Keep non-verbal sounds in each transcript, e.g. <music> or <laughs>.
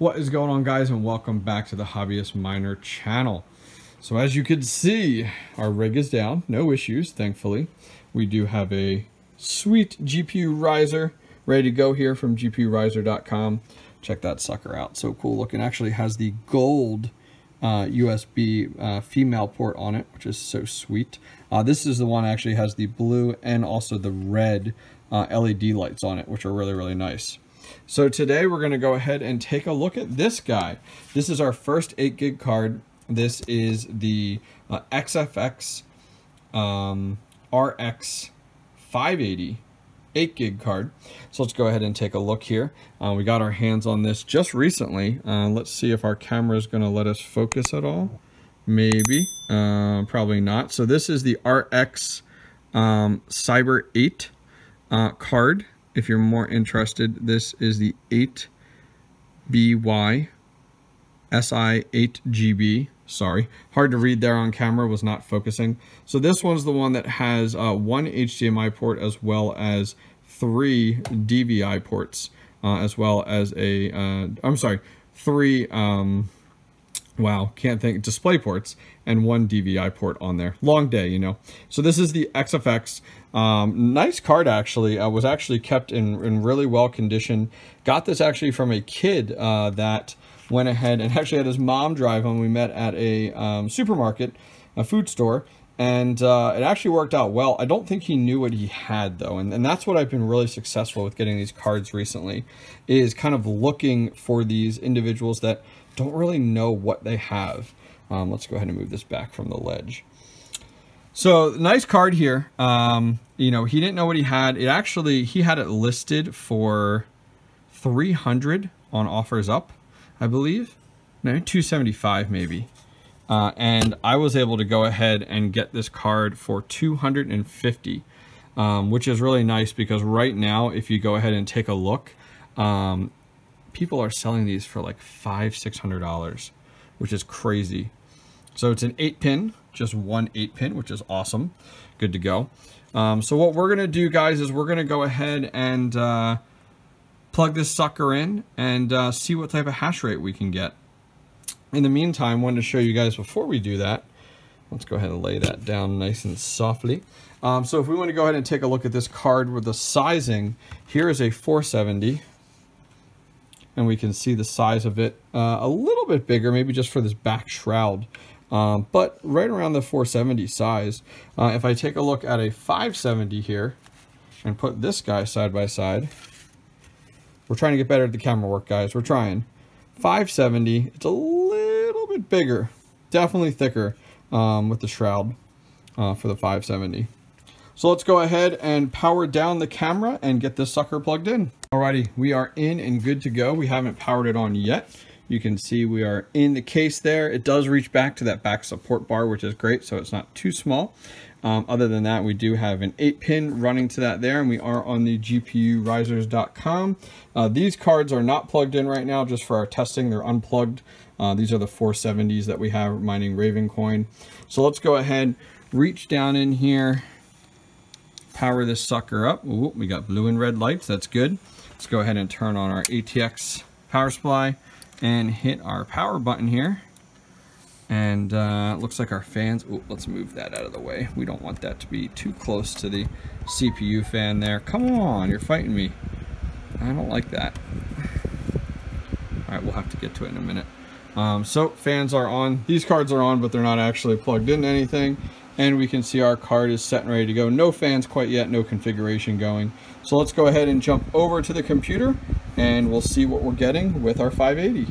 What is going on guys and welcome back to the Hobbyist Miner channel. So as you can see, our rig is down, no issues, thankfully. We do have a sweet GPU riser ready to go here from gpuriser.com. Check that sucker out, so cool looking. Actually has the gold uh, USB uh, female port on it, which is so sweet. Uh, this is the one actually has the blue and also the red uh, LED lights on it, which are really, really nice. So today we're going to go ahead and take a look at this guy. This is our first 8 gig card. This is the uh, XFX um, RX 580 8 gig card. So let's go ahead and take a look here. Uh, we got our hands on this just recently. Uh, let's see if our camera is going to let us focus at all. Maybe, uh, probably not. So this is the RX um, Cyber 8 uh, card if you're more interested, this is the 8BY SI8GB. Sorry, hard to read there on camera, was not focusing. So this one's the one that has uh, one HDMI port as well as three DVI ports, uh, as well as a. am uh, sorry, three, um, wow, can't think, display ports and one DVI port on there. Long day, you know. So this is the XFX. Um, nice card, actually. Uh, was actually kept in, in really well condition. Got this actually from a kid uh, that went ahead and <laughs> actually had his mom drive home. We met at a um, supermarket, a food store, and uh, it actually worked out well. I don't think he knew what he had though, and, and that's what I've been really successful with getting these cards recently, is kind of looking for these individuals that don't really know what they have. Um, let's go ahead and move this back from the ledge. So nice card here. Um, you know, he didn't know what he had. It actually, he had it listed for 300 on offers up, I believe. No, 275 maybe. Uh, and I was able to go ahead and get this card for 250, um, which is really nice because right now, if you go ahead and take a look, um, people are selling these for like five, six hundred dollars, which is crazy. So it's an eight pin, just one eight pin, which is awesome. Good to go. Um, so what we're gonna do, guys, is we're gonna go ahead and uh, plug this sucker in and uh, see what type of hash rate we can get. In the meantime, I wanted to show you guys before we do that. Let's go ahead and lay that down nice and softly. Um, so if we want to go ahead and take a look at this card with the sizing, here is a 470 and we can see the size of it uh, a little bit bigger, maybe just for this back shroud. Um, but right around the 470 size. Uh, if I take a look at a 570 here and put this guy side by side, we're trying to get better at the camera work, guys. We're trying. 570, it's a little bit bigger, definitely thicker um, with the shroud uh, for the 570. So let's go ahead and power down the camera and get this sucker plugged in. Alrighty, we are in and good to go. We haven't powered it on yet. You can see we are in the case there. It does reach back to that back support bar, which is great, so it's not too small. Um, other than that, we do have an 8-pin running to that there, and we are on the GPUrisers.com. Uh, these cards are not plugged in right now just for our testing. They're unplugged. Uh, these are the 470s that we have mining Ravencoin. So let's go ahead, reach down in here, power this sucker up. Ooh, we got blue and red lights. That's good. Let's go ahead and turn on our ATX power supply and hit our power button here. And uh, looks like our fans, ooh, let's move that out of the way. We don't want that to be too close to the CPU fan there. Come on, you're fighting me. I don't like that. All right, we'll have to get to it in a minute. Um, so fans are on. These cards are on, but they're not actually plugged into anything and we can see our card is set and ready to go. No fans quite yet, no configuration going. So let's go ahead and jump over to the computer and we'll see what we're getting with our 580.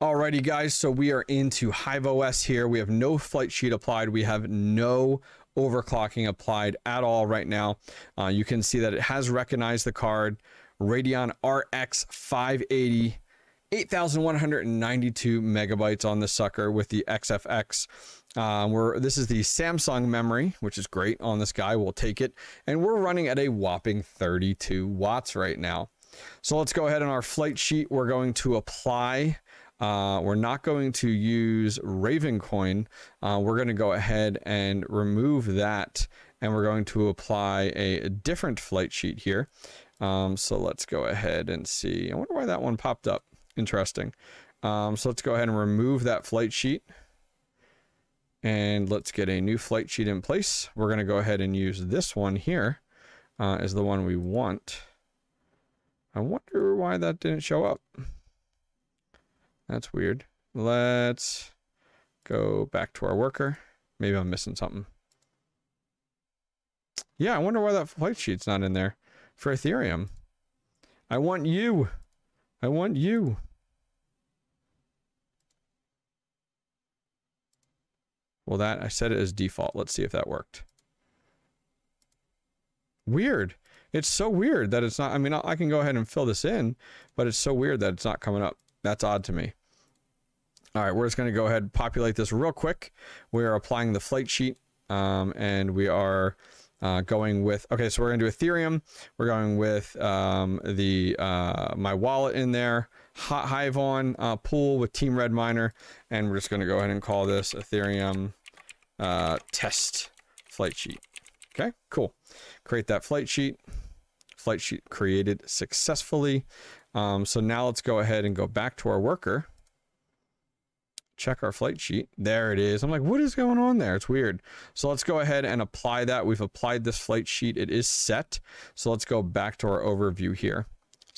Alrighty guys, so we are into Hive OS here. We have no flight sheet applied. We have no overclocking applied at all right now. Uh, you can see that it has recognized the card Radeon RX 580 8,192 megabytes on the sucker with the XFX. Uh, we're, this is the Samsung memory, which is great on this guy. We'll take it. And we're running at a whopping 32 watts right now. So let's go ahead on our flight sheet. We're going to apply uh, we're not going to use Ravencoin. Uh, we're going to go ahead and remove that and we're going to apply a, a different flight sheet here. Um, so let's go ahead and see. I wonder why that one popped up. Interesting. Um, so let's go ahead and remove that flight sheet. And let's get a new flight sheet in place. We're going to go ahead and use this one here uh, as the one we want. I wonder why that didn't show up. That's weird. Let's go back to our worker. Maybe I'm missing something. Yeah, I wonder why that flight sheet's not in there for Ethereum. I want you. I want you. Well, that, I set it as default. Let's see if that worked. Weird. It's so weird that it's not, I mean, I can go ahead and fill this in, but it's so weird that it's not coming up. That's odd to me. All right, we're just going to go ahead and populate this real quick. We are applying the flight sheet, um, and we are uh, going with, okay, so we're going to do Ethereum. We're going with um, the uh, my wallet in there, Hiveon uh, pool with Team Red Miner, and we're just going to go ahead and call this Ethereum uh, test flight sheet. Okay, cool. Create that flight sheet. Flight sheet created successfully. Um, so now let's go ahead and go back to our worker check our flight sheet. There it is. I'm like, what is going on there? It's weird. So let's go ahead and apply that. We've applied this flight sheet. It is set. So let's go back to our overview here.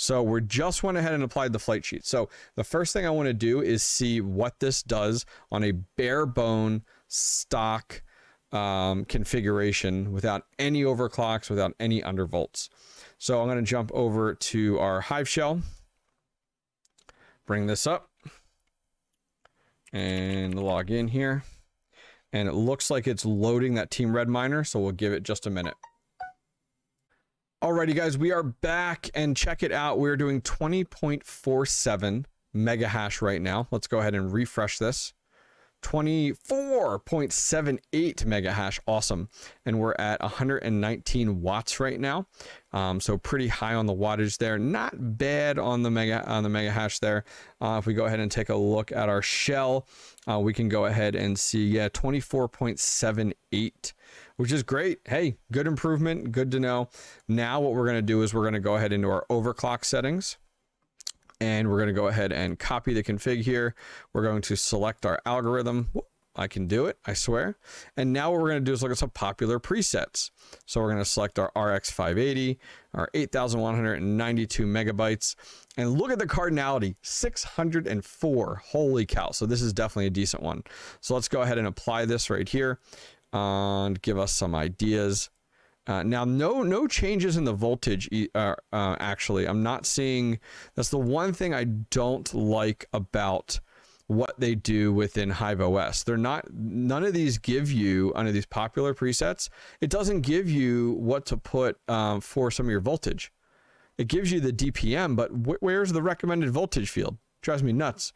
So we just went ahead and applied the flight sheet. So the first thing I want to do is see what this does on a bare bone stock um, configuration without any overclocks, without any undervolts. So I'm going to jump over to our Hive shell, bring this up and log in here. And it looks like it's loading that Team Red Miner, so we'll give it just a minute. Alrighty guys, we are back and check it out. We're doing 20.47 mega hash right now. Let's go ahead and refresh this. 24.78 mega hash awesome. And we're at 119 watts right now. Um, so pretty high on the wattage there. Not bad on the mega on the mega hash there. Uh, if we go ahead and take a look at our shell uh, we can go ahead and see yeah 24.78 which is great. Hey good improvement. Good to know. Now what we're going to do is we're going to go ahead into our overclock settings and we're going to go ahead and copy the config here. We're going to select our algorithm. I can do it, I swear. And now what we're going to do is look at some popular presets. So we're going to select our RX 580, our 8,192 megabytes, and look at the cardinality, 604. Holy cow. So this is definitely a decent one. So let's go ahead and apply this right here and give us some ideas. Uh, now, no no changes in the voltage. Uh, uh, actually, I'm not seeing. That's the one thing I don't like about what they do within Hive OS. They're not. None of these give you under these popular presets. It doesn't give you what to put um, for some of your voltage. It gives you the DPM, but wh where's the recommended voltage field? drives me nuts.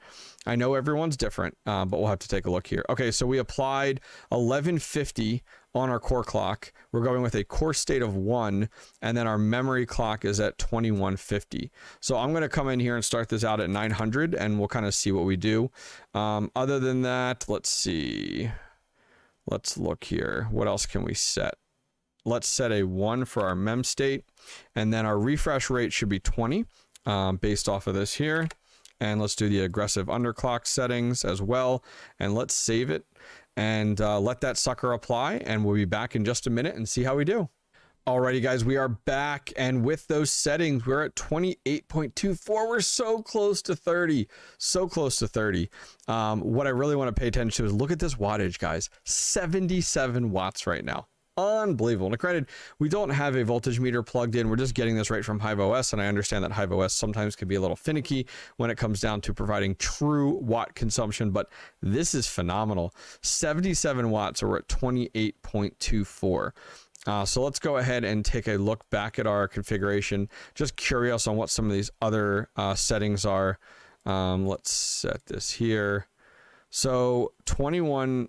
I know everyone's different, uh, but we'll have to take a look here. Okay, so we applied 1150 on our core clock. We're going with a core state of one, and then our memory clock is at 2150. So I'm going to come in here and start this out at 900, and we'll kind of see what we do. Um, other than that, let's see. Let's look here. What else can we set? Let's set a one for our mem state, and then our refresh rate should be 20 um, based off of this here. And let's do the aggressive underclock settings as well. And let's save it and uh, let that sucker apply. And we'll be back in just a minute and see how we do. Alrighty, guys, we are back. And with those settings, we're at 28.24. We're so close to 30. So close to 30. Um, what I really want to pay attention to is look at this wattage, guys. 77 watts right now unbelievable. Now, granted, we don't have a voltage meter plugged in. We're just getting this right from Hive OS, and I understand that Hive OS sometimes can be a little finicky when it comes down to providing true watt consumption, but this is phenomenal. 77 watts, or we're at 28.24. Uh, so let's go ahead and take a look back at our configuration. Just curious on what some of these other uh, settings are. Um, let's set this here. So 21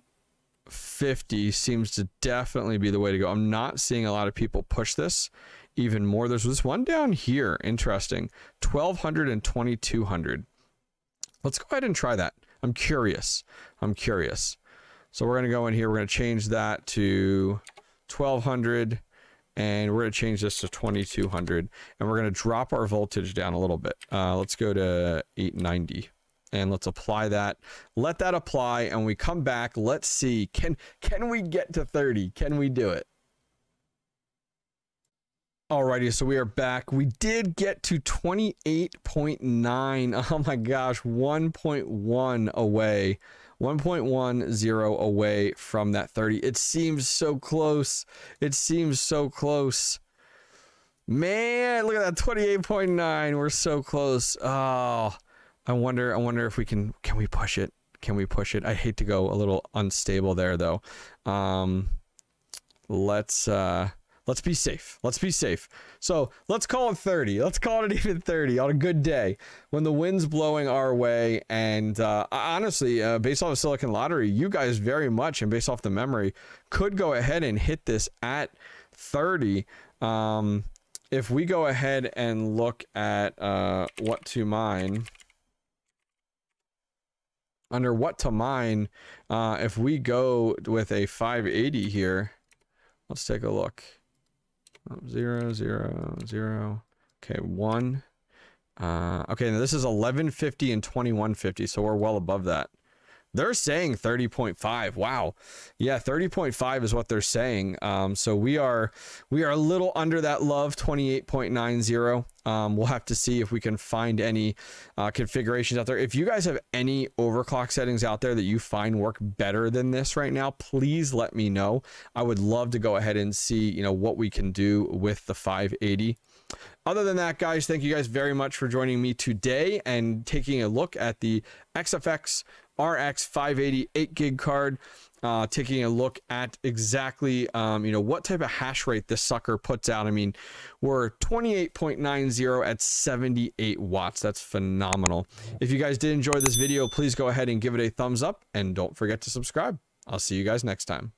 50 seems to definitely be the way to go. I'm not seeing a lot of people push this even more. There's this one down here, interesting, 1200 and 2200. Let's go ahead and try that. I'm curious. I'm curious. So we're going to go in here. We're going to change that to 1200 and we're going to change this to 2200 and we're going to drop our voltage down a little bit. Uh, let's go to 890 and let's apply that. Let that apply and we come back. Let's see, can, can we get to 30? Can we do it? Alrighty, so we are back. We did get to 28.9. <laughs> Oh my gosh, 1.1 away. 1.10 away from that 30. It seems so close. It seems so close. Man, look at that 28.9. We're so close. Oh, I wonder I wonder if we can can we push it? Can we push it? I hate to go a little unstable there though. Um let's uh Let's be safe. Let's be safe. So let's call it 30. Let's call it <laughs> even 30 on a good day when the wind's blowing our way. And uh, honestly, uh, based off of Silicon Lottery, you guys very much, and based off the memory, could go ahead and hit this at 30. Um, if we go ahead and look at uh, what to mine, under what to mine, uh, if we go with a 580 here, let's take a look. Oh, zero, zero, zero. Okay, one. Uh, okay, now this is 1150 and 2150, so we're well above that. They're saying 30.5. Wow. Yeah, 30.5 is what they're saying. Um, so we are we are a little under that love 28.90. Um, we'll have to see if we can find any uh, configurations out there. If you guys have any overclock settings out there that you find work better than this right now, please let me know. I would love to go ahead and see, you know, what we can do with the 580. Other than that, guys, thank you guys very much for joining me today and taking a look at the XFX RX 580 8 gig card. Uh, taking a look at exactly um, you know what type of hash rate this sucker puts out. I mean, we're 28.90 at 78 watts. That's phenomenal. If you guys did enjoy this video, please go ahead and give it a thumbs up and don't forget to subscribe. I'll see you guys next time.